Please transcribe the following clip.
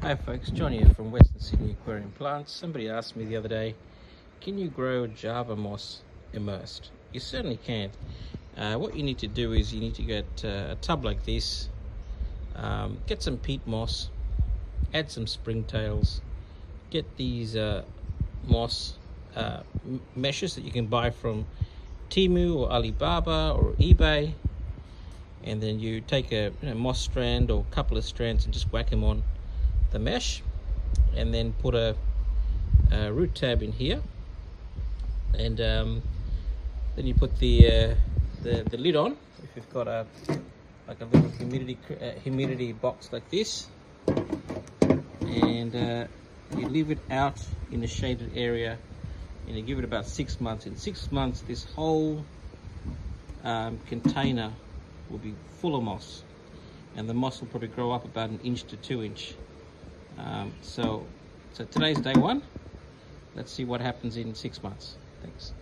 Hi folks, John here from Western Sydney Aquarium Plants. Somebody asked me the other day, can you grow Java moss immersed? You certainly can. Uh, what you need to do is you need to get uh, a tub like this, um, get some peat moss, add some springtails, get these uh, moss uh, meshes that you can buy from Temu or Alibaba or eBay and then you take a you know, moss strand or a couple of strands and just whack them on the mesh and then put a, a root tab in here. And um, then you put the, uh, the the lid on. If you've got a like a little humidity uh, humidity box like this. And uh, you leave it out in a shaded area. And you give it about six months. In six months this whole um, container will be full of moss. And the moss will probably grow up about an inch to two inch um, so, so today's day one. Let's see what happens in six months. Thanks.